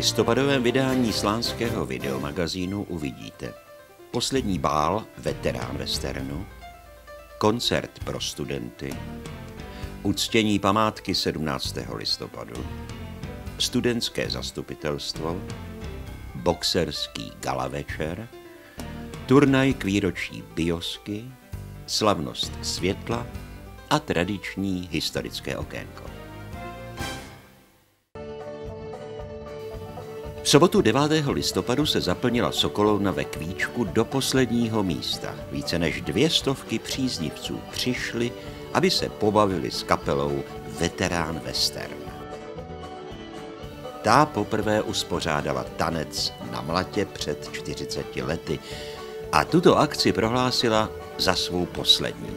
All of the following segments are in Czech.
listopadovém vydání slánského videomagazínu uvidíte poslední bál veterán westernu, koncert pro studenty, uctění památky 17. listopadu, studentské zastupitelstvo, boxerský gala večer, turnaj k výročí biosky, slavnost světla a tradiční historické okénko. V sobotu 9. listopadu se zaplnila Sokolovna ve Kvíčku do posledního místa. Více než dvě stovky příznivců přišli, aby se pobavili s kapelou Veterán Western. Ta poprvé uspořádala tanec na mlatě před 40 lety a tuto akci prohlásila za svou poslední.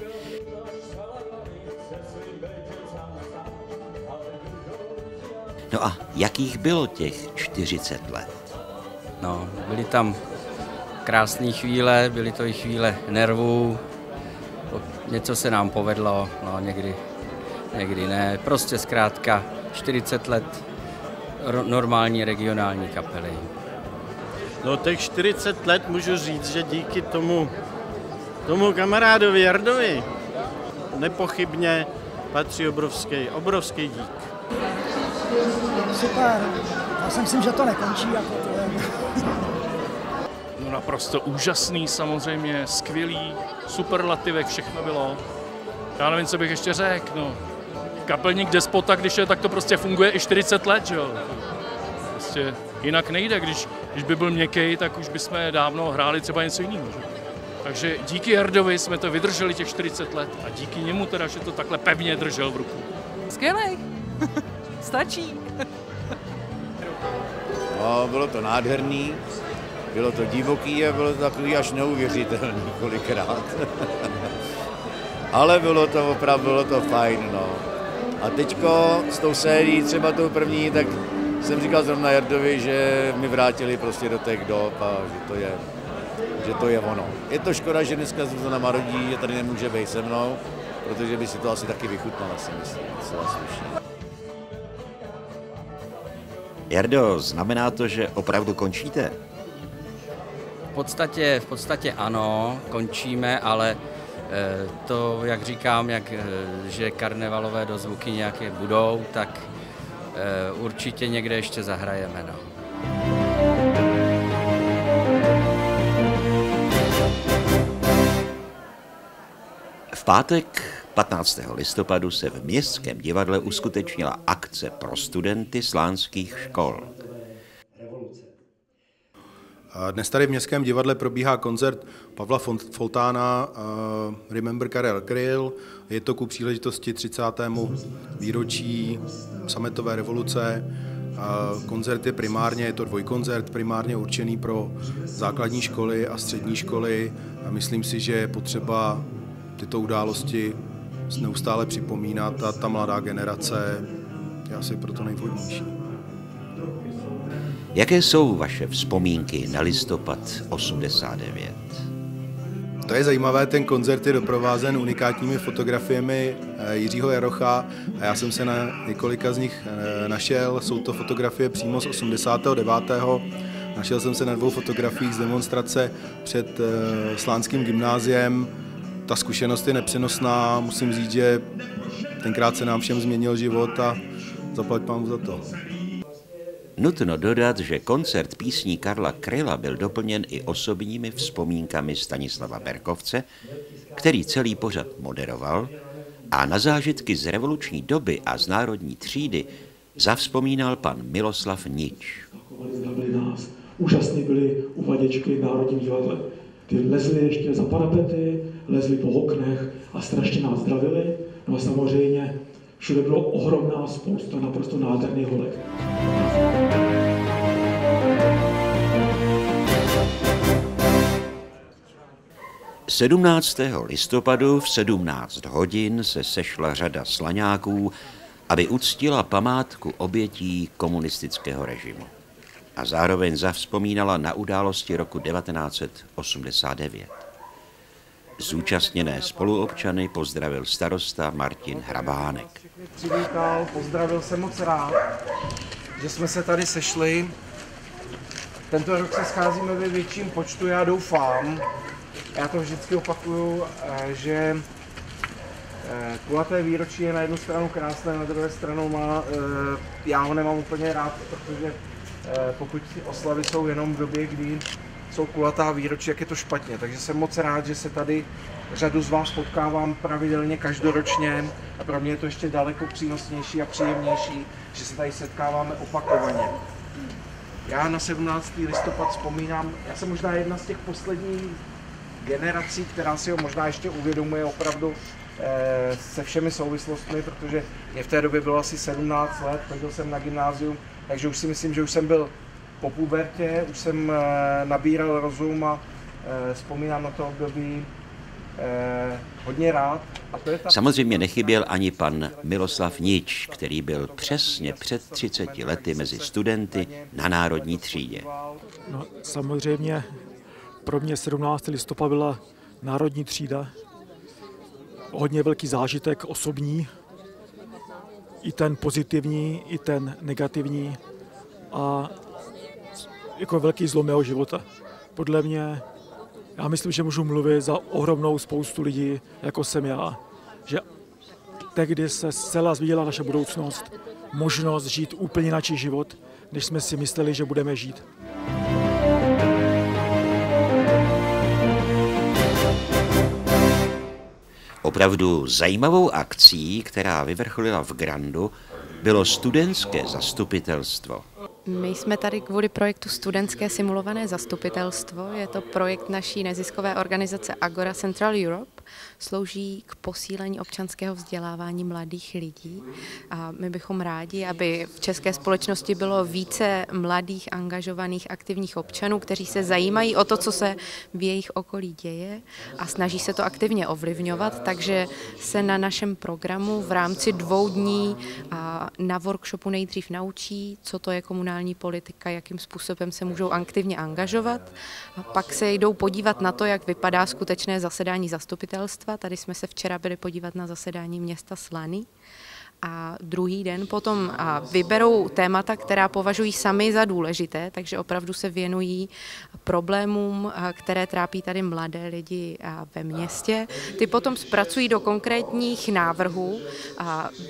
No a jakých bylo těch 40 let? No, byly tam krásné chvíle, byly to i chvíle nervů, něco se nám povedlo, no někdy, někdy ne. Prostě zkrátka 40 let normální regionální kapely. No těch 40 let můžu říct, že díky tomu, tomu kamarádovi Jardovi nepochybně patří obrovský, obrovský dík. Super. Já si myslím, že to nekončí jako to je. No naprosto úžasný samozřejmě, skvělý, superlativek, všechno bylo. Já nevím, co bych ještě řekl, no. Kapelník despota, když je, tak to prostě funguje i 40 let, jo. Prostě jinak nejde, když, když by byl měkký, tak už bychom dávno hráli třeba něco jiného. Že? Takže díky Jardovi jsme to vydrželi těch 40 let a díky němu teda, že to takhle pevně držel v ruku. Skvělej. Stačí. No, bylo to nádherný, bylo to divoký a bylo to takový až neuvěřitelný kolikrát. Ale bylo to opravdu, bylo to fajn, no. A teďko s tou sérií, třeba tou první, tak jsem říkal zrovna Jardovi, že mi vrátili prostě do těch dob a že to je, že to je ono. Je to škoda, že dneska Zuzana Marodí, že tady nemůže být se mnou, protože by si to asi taky vychutnala, si myslím, celá slušně. Jardo, znamená to, že opravdu končíte? V podstatě, v podstatě ano, končíme, ale eh, to, jak říkám, jak, eh, že karnevalové dozvuky nějaké budou, tak eh, určitě někde ještě zahrajeme. No. V pátek 15. listopadu se v Městském divadle uskutečnila akce pro studenty slánských škol. Dnes tady v Městském divadle probíhá koncert Pavla Foltána Remember Karel Kryl. Je to ku příležitosti 30. výročí sametové revoluce. Koncert je primárně, je to dvojkoncert, primárně určený pro základní školy a střední školy. Myslím si, že je potřeba tyto události neustále připomínat a ta mladá generace je asi proto nejvhodnější. Jaké jsou vaše vzpomínky na listopad 89? To je zajímavé, ten koncert je doprovázen unikátními fotografiemi eh, Jiřího Jarocha a já jsem se na několika z nich eh, našel. Jsou to fotografie přímo z 89. Našel jsem se na dvou fotografiích z demonstrace před eh, Slánským gymnáziem ta zkušenost je nepřenosná, musím říct, že tenkrát se nám všem změnil život a zaplať pán za to. Nutno dodat, že koncert písní Karla Kryla byl doplněn i osobními vzpomínkami Stanislava Berkovce, který celý pořad moderoval a na zážitky z revoluční doby a z národní třídy zavzpomínal pan Miloslav Nič. Úžasní byly uvaděčky v Národním divadle. Ty lezly ještě za parapety, lezli po oknech a strašně nás zdravili. No a samozřejmě všude bylo ohromná spousta naprosto nádherných holek. Sedmnáctého listopadu v 17 hodin se sešla řada slaňáků, aby uctila památku obětí komunistického režimu a zároveň zavzpomínala na události roku 1989. Zúčastněné spoluobčany pozdravil starosta Martin Hrabánek. Přivítal, pozdravil jsem moc rád, že jsme se tady sešli Tento rok se scházíme ve větším počtu, já doufám. Já to vždycky opakuju, eh, že eh, kulaté výročí je na jednu stranu krásné, na druhé stranu má, eh, já ho nemám úplně rád, protože pokud oslavy jsou jenom v době, kdy jsou kulatá výročí, jak je to špatně. Takže jsem moc rád, že se tady řadu z vás potkávám pravidelně každoročně a pro mě je to ještě daleko přínosnější a příjemnější, že se tady setkáváme opakovaně. Já na 17. listopad vzpomínám, já jsem možná jedna z těch posledních generací, která si ho možná ještě uvědomuje opravdu eh, se všemi souvislostmi, protože mě v té době bylo asi 17 let, chodil jsem na gymnázium, takže už si myslím, že už jsem byl po pubertě, už jsem eh, nabíral rozum a eh, vzpomínám na to období eh, hodně rád. A to je ta... Samozřejmě nechyběl ani pan Miloslav Nič, který byl přesně před 30 lety mezi studenty na národní třídě. No, samozřejmě pro mě 17. listopad byla národní třída. Hodně velký zážitek osobní, i ten pozitivní, i ten negativní. A jako velký zlom mého života. Podle mě, já myslím, že můžu mluvit za ohromnou spoustu lidí, jako jsem já, že tehdy se zcela zviděla naše budoucnost, možnost žít úplně jiný život, než jsme si mysleli, že budeme žít. Opravdu zajímavou akcí, která vyvrcholila v Grandu, bylo studentské zastupitelstvo. My jsme tady kvůli projektu Studentské simulované zastupitelstvo. Je to projekt naší neziskové organizace Agora Central Europe. Slouží k posílení občanského vzdělávání mladých lidí. A my bychom rádi, aby v české společnosti bylo více mladých, angažovaných, aktivních občanů, kteří se zajímají o to, co se v jejich okolí děje a snaží se to aktivně ovlivňovat. Takže se na našem programu v rámci dvou dní na workshopu nejdřív naučí, co to je komunální politika, jakým způsobem se můžou aktivně angažovat. A pak se jdou podívat na to, jak vypadá skutečné zasedání zastupitelstva. Tady jsme se včera byli podívat na zasedání města Slany a druhý den potom vyberou témata, která považují sami za důležité, takže opravdu se věnují problémům, které trápí tady mladé lidi ve městě. Ty potom zpracují do konkrétních návrhů,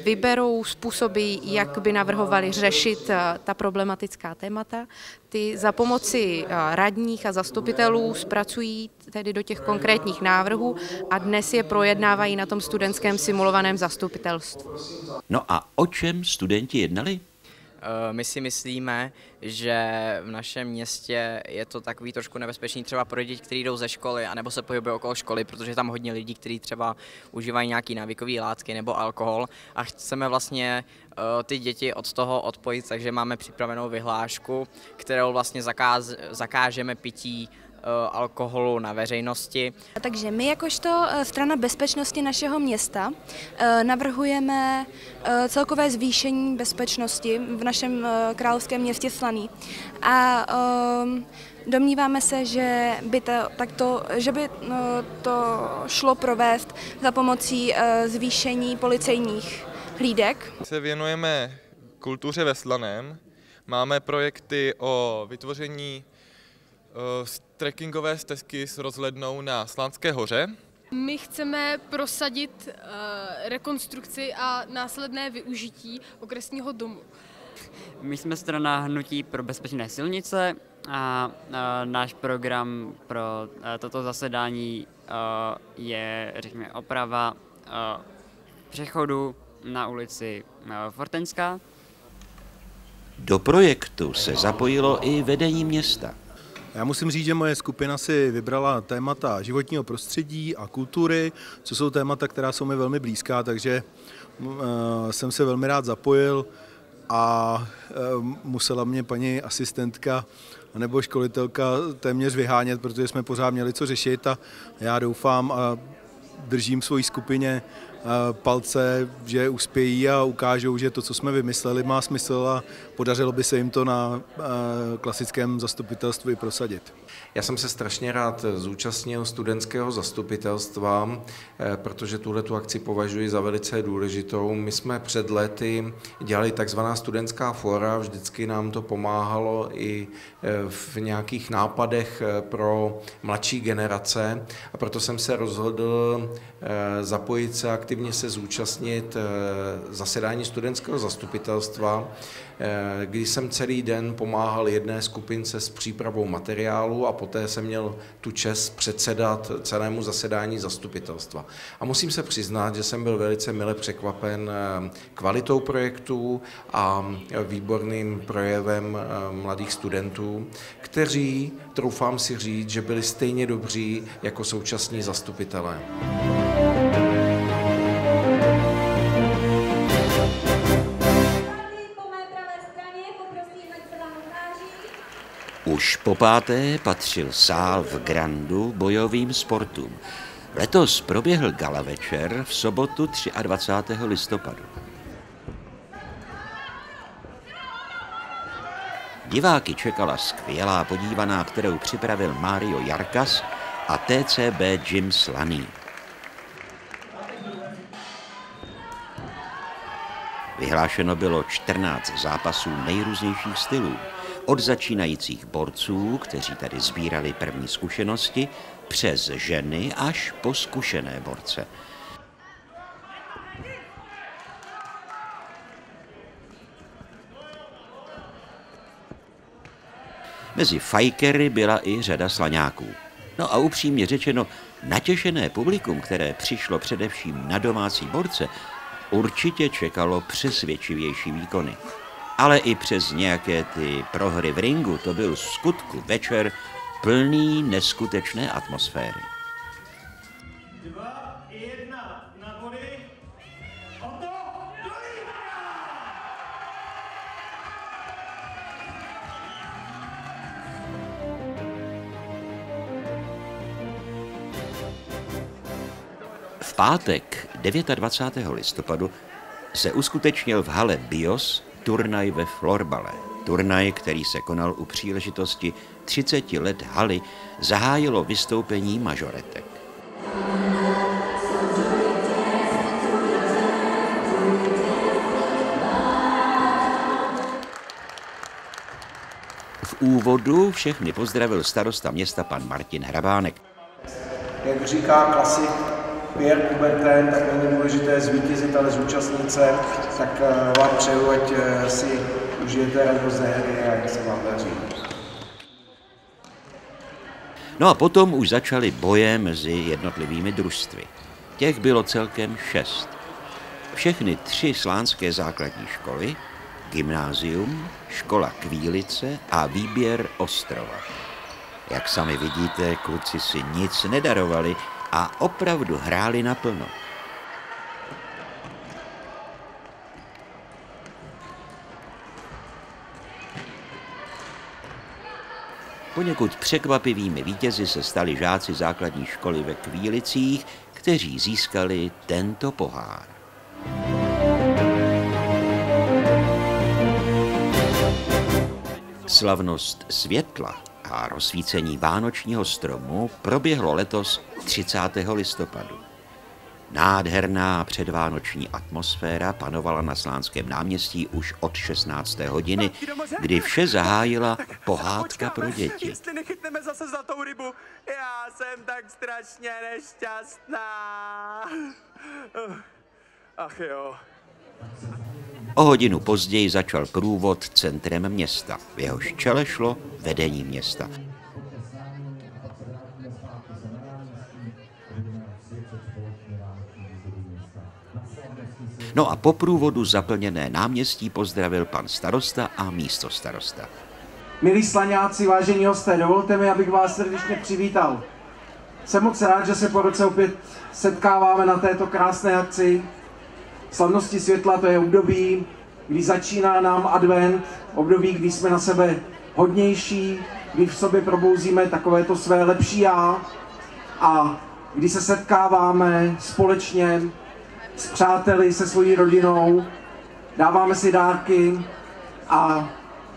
vyberou způsoby, jak by navrhovali řešit ta problematická témata. Ty za pomoci radních a zastupitelů zpracují tedy do těch konkrétních návrhů a dnes je projednávají na tom studentském simulovaném zastupitelstvu. No a o čem studenti jednali? Eh, my si myslíme, že v našem městě je to takový trošku nebezpečný třeba pro děti, kteří jdou ze školy, anebo se pohybují okolo školy, protože je tam hodně lidí, kteří třeba užívají nějaký návykové látky nebo alkohol a chceme vlastně ty děti od toho odpojit, takže máme připravenou vyhlášku, kterou vlastně zakáz, zakážeme pití Eh, alkoholu na veřejnosti. Takže my jakožto eh, strana bezpečnosti našeho města eh, navrhujeme celkové zvýšení bezpečnosti v našem královském městě Slaný. A Domníváme se, že by to, takto, že by to šlo provést za pomocí zvýšení policejních hlídek. Se věnujeme kultuře ve Slaném. Máme projekty o vytvoření trekkingové stezky s rozhlednou na Slánské hoře. My chceme prosadit uh, rekonstrukci a následné využití okresního domu. My jsme strana Hnutí pro bezpečné silnice a uh, náš program pro uh, toto zasedání uh, je, řekněme, oprava uh, přechodu na ulici Fortenská. Do projektu se zapojilo i vedení města. Já musím říct, že moje skupina si vybrala témata životního prostředí a kultury, co jsou témata, která jsou mi velmi blízká, takže uh, jsem se velmi rád zapojil a uh, musela mě paní asistentka nebo školitelka téměř vyhánět, protože jsme pořád měli co řešit a já doufám a držím svoji skupině palce, že uspějí a ukážou, že to, co jsme vymysleli, má smysl a podařilo by se jim to na klasickém zastupitelstvu i prosadit. Já jsem se strašně rád zúčastnil studentského zastupitelstva, eh, protože tuhle tu akci považuji za velice důležitou. My jsme před lety dělali takzvaná studentská fora, vždycky nám to pomáhalo i eh, v nějakých nápadech eh, pro mladší generace a proto jsem se rozhodl zapojit se, aktivně se zúčastnit zasedání studentského zastupitelstva, kdy jsem celý den pomáhal jedné skupince s přípravou materiálu a poté jsem měl tu čest předsedat celému zasedání zastupitelstva. A musím se přiznat, že jsem byl velice mile překvapen eh, kvalitou projektů a výborným projevem eh, mladých studentů, kteří, troufám si říct, že byli stejně dobří jako současní zastupitelé. Už po páté patřil sál v Grandu bojovým sportům. Letos proběhl gala večer v sobotu 23. listopadu. Diváky čekala skvělá podívaná, kterou připravil Mario Jarkas a TCB Jim Slaný. Vyhlášeno bylo 14 zápasů nejrůznějších stylů. Od začínajících borců, kteří tady sbírali první zkušenosti, přes ženy až po zkušené borce. Mezi fajkery byla i řada slaňáků. No a upřímně řečeno, natěšené publikum, které přišlo především na domácí borce, určitě čekalo přesvědčivější výkony ale i přes nějaké ty prohry v ringu to byl skutku večer plný neskutečné atmosféry. V pátek 29. listopadu se uskutečnil v hale BIOS turnaj ve florbale. Turnaj, který se konal u příležitosti 30 let haly, zahájilo vystoupení mažoretek. V úvodu všechny pozdravil starosta města pan Martin Hrabánek. Jak říká klasik, Pierre Coubertin, tak není důležité zvítězit, ale zúčastnit se, tak eh, vám přeju, ať eh, si užijete radost ze hry a jak se vám daří. No a potom už začaly boje mezi jednotlivými družstvy. Těch bylo celkem šest. Všechny tři slánské základní školy, gymnázium, škola Kvílice a výběr Ostrova. Jak sami vidíte, kluci si nic nedarovali, a opravdu hráli naplno. Poněkud překvapivými vítězi se stali žáci základní školy ve Kvílicích, kteří získali tento pohár. Slavnost světla a rozsvícení vánočního stromu proběhlo letos 30. listopadu. Nádherná předvánoční atmosféra panovala na Slánském náměstí už od 16. hodiny, kdy vše zahájila pohádka pro děti. Jestli nechytneme zase zlatou rybu, já jsem tak strašně nešťastná. Ach jo. O hodinu později začal průvod centrem města. V jehož čele šlo vedení města. No a po průvodu zaplněné náměstí pozdravil pan starosta a místo starosta. Milí slaňáci, vážení hosté, dovolte mi, abych vás srdečně přivítal. Jsem moc rád, že se po roce opět setkáváme na této krásné akci. Slavnosti světla to je období, kdy začíná nám advent, období, kdy jsme na sebe hodnější, kdy v sobě probouzíme takové to své lepší já a kdy se setkáváme společně s přáteli, se svojí rodinou, dáváme si dárky a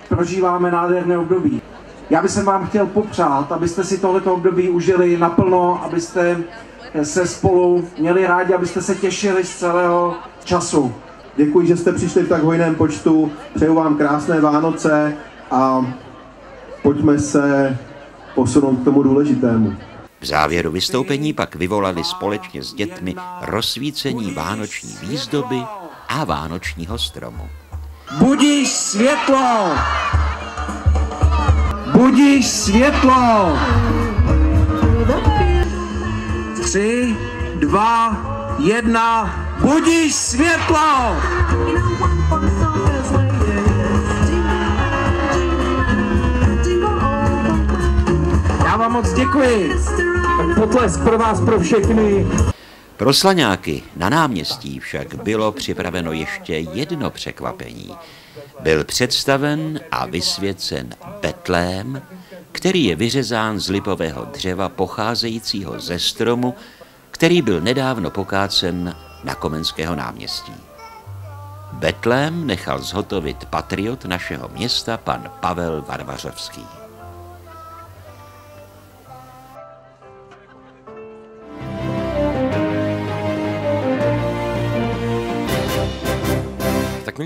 prožíváme nádherné období. Já bych vám chtěl popřát, abyste si tohleto období užili naplno, abyste se spolu měli rádi, abyste se těšili z celého času. Děkuji, že jste přišli v tak hojném počtu, přeju vám krásné Vánoce a pojďme se posunout k tomu důležitému. V závěru vystoupení pak vyvolali společně s dětmi rozsvícení vánoční výzdoby a vánočního stromu. Budíš světlo! Budíš světlo! Tři, dva, jedna, budíš světlo! Já vám moc děkuji. Potlesk pro vás, pro všechny. Pro slaňáky na náměstí však bylo připraveno ještě jedno překvapení. Byl představen a vysvěcen Betlém, který je vyřezán z lipového dřeva pocházejícího ze stromu, který byl nedávno pokácen na Komenského náměstí. Betlém nechal zhotovit patriot našeho města pan Pavel Varvařovský.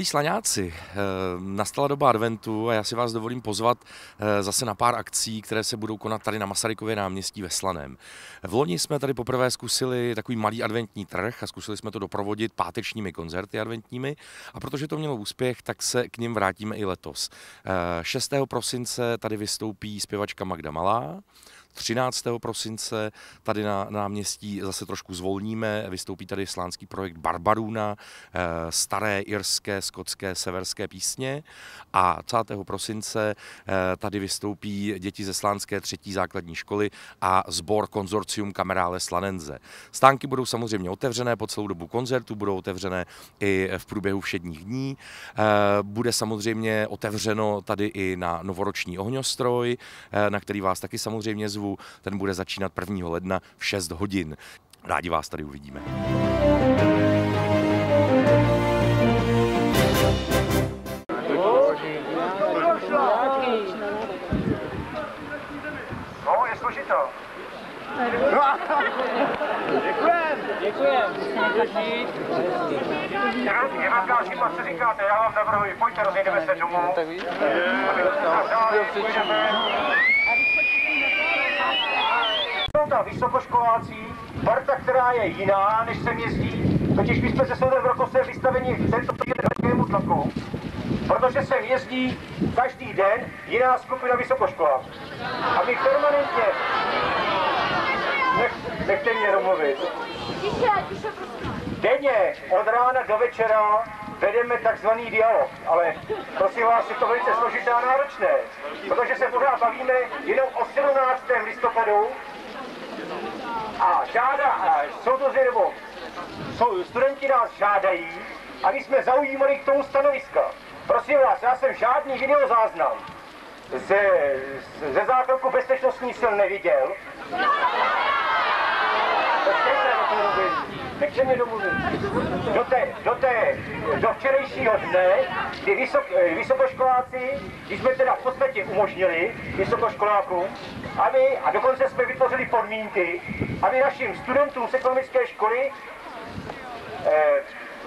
Milí slaňáci, eh, nastala doba adventu a já si vás dovolím pozvat eh, zase na pár akcí, které se budou konat tady na Masarykově náměstí ve Slaném. V loni jsme tady poprvé zkusili takový malý adventní trh a zkusili jsme to doprovodit pátečními koncerty adventními a protože to mělo úspěch, tak se k ním vrátíme i letos. 6. Eh, prosince tady vystoupí zpěvačka Magda Malá, 13. prosince tady na náměstí zase trošku zvolníme, vystoupí tady slánský projekt Barbaruna, eh, staré irské, skotské, severské písně a 20. prosince eh, tady vystoupí děti ze slánské třetí základní školy a sbor konzorcium Kamerále Slanenze. Stánky budou samozřejmě otevřené po celou dobu koncertu, budou otevřené i v průběhu všedních dní. Eh, bude samozřejmě otevřeno tady i na novoroční ohňostroj, na který vás taky samozřejmě zvu názvu. Ten bude začínat 1. ledna v 6 hodin. Rádi vás tady uvidíme. No, je složito. Děkujem. Děkujem. Já vám další co říkáte, já vám navrhuji, pojďte, rozjedeme se domů. Tak víš? Tam vysokoškoláci, parta, která je jiná, než se jezdí. Totiž my jsme se Soudem Rokosem vystaveni velkému tlaku, protože se jezdí každý den jiná skupina vysokoškoláků. A my permanentně... Nech, nechte mě domluvit. Denně od rána do večera vedeme takzvaný dialog, ale prosím vás, je to velice složité a náročné, protože se pořád bavíme jenom o 17. listopadu a žádá, jsou to nebo jsou, studenti nás žádají, aby jsme zaujímali k tomu stanoviska. Prosím vás, já jsem žádný videozáznam ze, ze zákroku bezpečnostních sil neviděl. Nechce mě domluvit. Do, té, do, té, do včerejšího dne, kdy vysok, vysokoškoláci, když jsme teda v podstatě umožnili vysokoškolákům, aby, a dokonce jsme vytvořili podmínky, aby našim studentům z ekonomické školy, eh,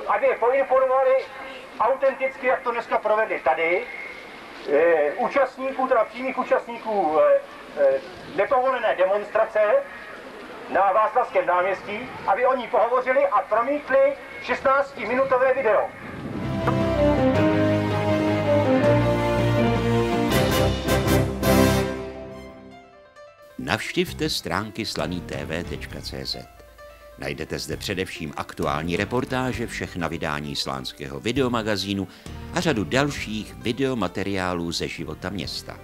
aby je poinformovali autenticky, jak to dneska provedli tady, eh, účastníků, teda přímých účastníků eh, eh, nepovolené demonstrace, na Václavském náměstí, aby oni pohovořili a promítli 16-minutové video. Navštivte stránky slanitv.cz. Najdete zde především aktuální reportáže, všechna vydání slánského videomagazínu a řadu dalších videomateriálů ze života města.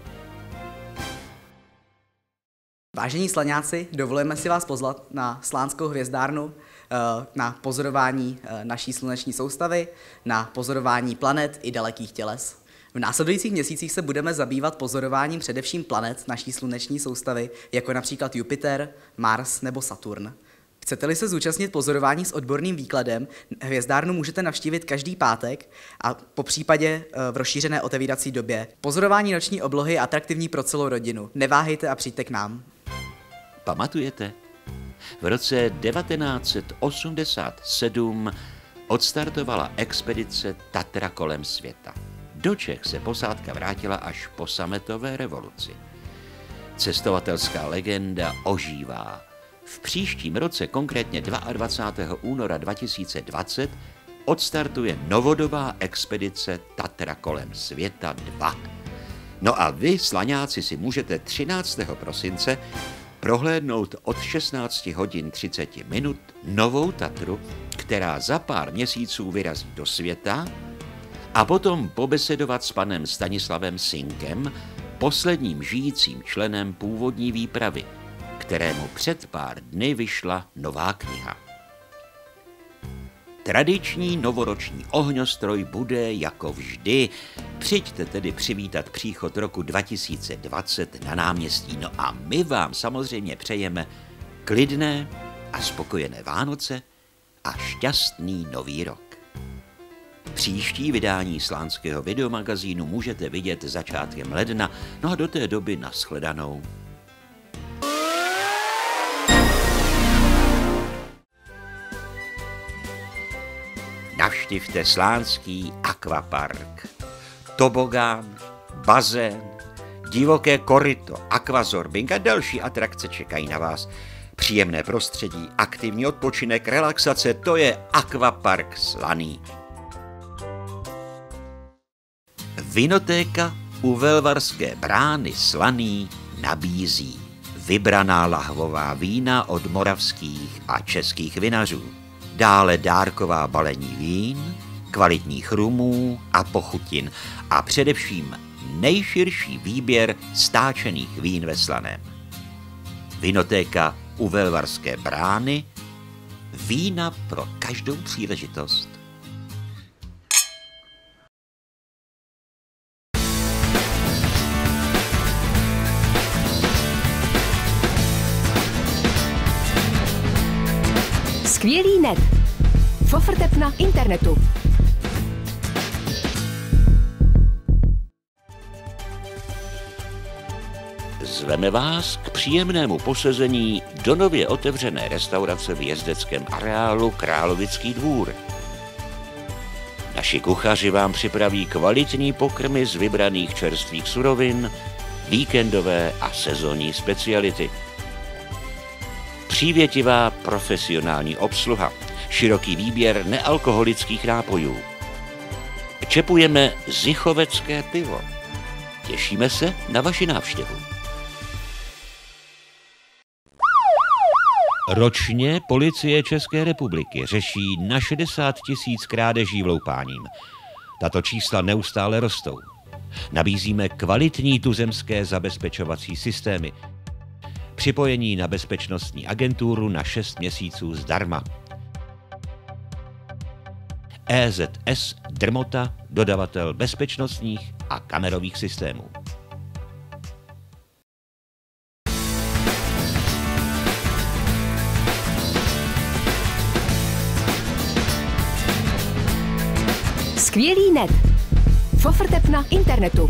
Vážení slaňáci, dovolujeme si vás pozvat na Slánskou hvězdárnu, eh, na pozorování eh, naší sluneční soustavy, na pozorování planet i dalekých těles. V následujících měsících se budeme zabývat pozorováním především planet naší sluneční soustavy, jako například Jupiter, Mars nebo Saturn. Chcete-li se zúčastnit pozorování s odborným výkladem, hvězdárnu můžete navštívit každý pátek a po případě v rozšířené otevírací době. Pozorování noční oblohy je atraktivní pro celou rodinu. Neváhejte a přijďte k nám. Pamatujete? V roce 1987 odstartovala expedice Tatra kolem světa. Do Čech se posádka vrátila až po sametové revoluci. Cestovatelská legenda ožívá. V příštím roce, konkrétně 22. února 2020, odstartuje novodobá expedice Tatra kolem světa 2. No a vy, slaňáci, si můžete 13. prosince prohlédnout od 16 hodin 30 minut novou Tatru, která za pár měsíců vyrazí do světa a potom pobesedovat s panem Stanislavem Sinkem, posledním žijícím členem původní výpravy, kterému před pár dny vyšla nová kniha. Tradiční novoroční ohňostroj bude jako vždy. Přijďte tedy přivítat příchod roku 2020 na náměstí. No a my vám samozřejmě přejeme klidné a spokojené Vánoce a šťastný nový rok. Příští vydání slánského videomagazínu můžete vidět začátkem ledna, no a do té doby nashledanou. Navštivte Slánský akvapark. Tobogán, bazén, divoké koryto, akvazorbing a další atrakce čekají na vás. Příjemné prostředí, aktivní odpočinek, relaxace, to je Aquapark Slaný. Vinotéka u Velvarské brány Slaný nabízí vybraná lahvová vína od moravských a českých vinařů. Dále dárková balení vín, kvalitních rumů a pochutin a především nejširší výběr stáčených vín ve Slaném. Vinotéka u Velvarské brány, vína pro každou příležitost. Skvělý net. Fofrtep na internetu. Zveme vás k příjemnému posezení do nově otevřené restaurace v jezdeckém areálu Královický dvůr. Naši kuchaři vám připraví kvalitní pokrmy z vybraných čerstvých surovin, víkendové a sezónní speciality. Přívětivá profesionální obsluha, široký výběr nealkoholických nápojů. Čepujeme zichovecké pivo. Těšíme se na vaši návštěvu. Ročně policie České republiky řeší na 60 tisíc krádeží vloupáním. Tato čísla neustále rostou. Nabízíme kvalitní tuzemské zabezpečovací systémy. Připojení na bezpečnostní agenturu na 6 měsíců zdarma. EZS Drmota, dodavatel bezpečnostních a kamerových systémů. Skvělý net. Fofrtep na internetu.